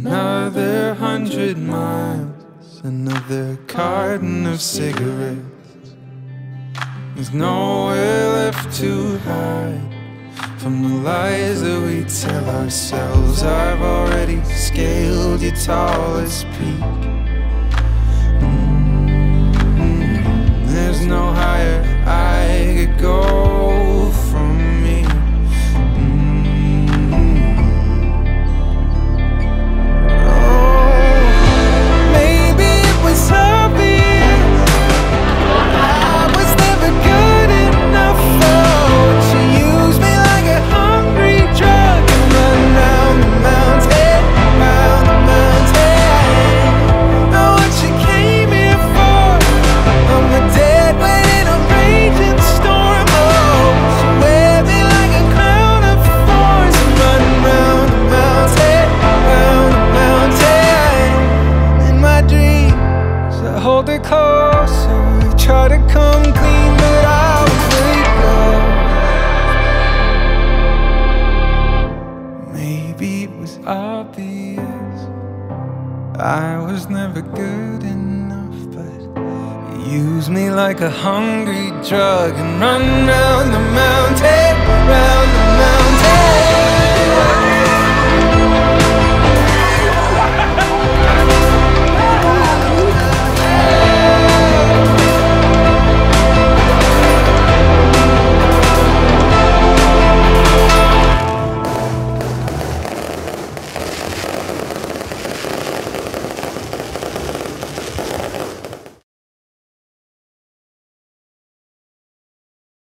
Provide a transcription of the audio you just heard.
Another hundred miles, another carton of cigarettes. There's nowhere left to hide from the lies that we tell ourselves. I've already scaled your tallest peak. Hold it closer. Try to come clean, but I was really gone. Maybe it was obvious. I was never good enough, but use me like a hungry drug and run round the mountain.